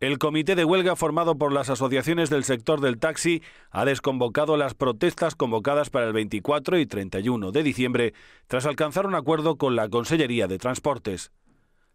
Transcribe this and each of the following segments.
El comité de huelga formado por las asociaciones del sector del taxi ha desconvocado las protestas convocadas para el 24 y 31 de diciembre tras alcanzar un acuerdo con la Consellería de Transportes.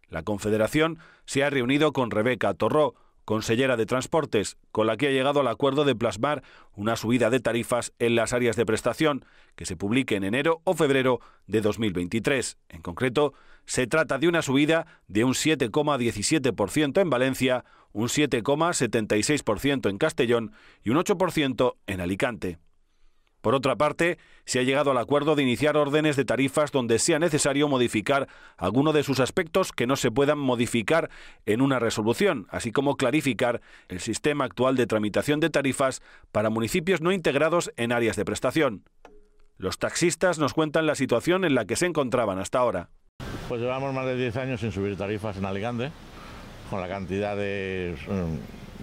La Confederación se ha reunido con Rebeca Torró, consellera de Transportes, con la que ha llegado al acuerdo de plasmar una subida de tarifas en las áreas de prestación, que se publique en enero o febrero de 2023. En concreto, se trata de una subida de un 7,17% en Valencia, un 7,76% en Castellón y un 8% en Alicante. Por otra parte, se ha llegado al acuerdo de iniciar órdenes de tarifas donde sea necesario modificar alguno de sus aspectos que no se puedan modificar en una resolución, así como clarificar el sistema actual de tramitación de tarifas para municipios no integrados en áreas de prestación. Los taxistas nos cuentan la situación en la que se encontraban hasta ahora. Pues llevamos más de 10 años sin subir tarifas en Alicante, con la cantidad de,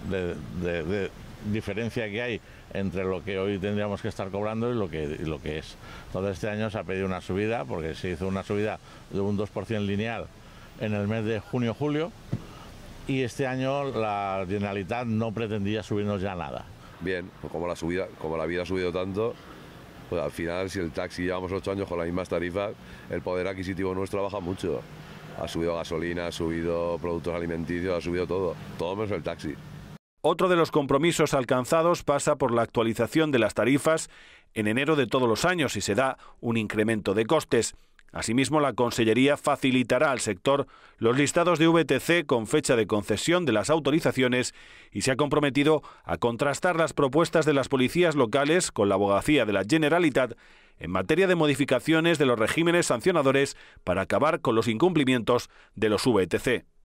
de diferencia que hay entre lo que hoy tendríamos que estar cobrando y lo que, lo que es. Todo este año se ha pedido una subida, porque se hizo una subida de un 2% lineal en el mes de junio-julio, y este año la Generalitat no pretendía subirnos ya nada. Bien, pues como la, subida, como la vida ha subido tanto, pues al final si el taxi llevamos ocho años con las mismas tarifas, el poder adquisitivo nuestro baja mucho. Ha subido gasolina, ha subido productos alimenticios, ha subido todo, todo menos el taxi. Otro de los compromisos alcanzados pasa por la actualización de las tarifas en enero de todos los años y se da un incremento de costes. Asimismo, la Consellería facilitará al sector los listados de VTC con fecha de concesión de las autorizaciones y se ha comprometido a contrastar las propuestas de las policías locales con la abogacía de la Generalitat en materia de modificaciones de los regímenes sancionadores para acabar con los incumplimientos de los VTC.